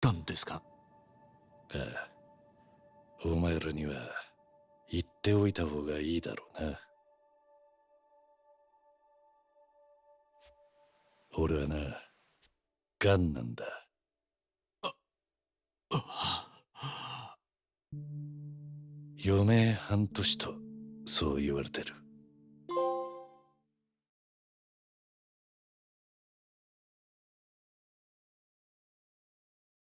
たんですか？ああお前らには言っておいた方がいいだろうな。俺はなガンなんだ。余命半年とそう言われてる。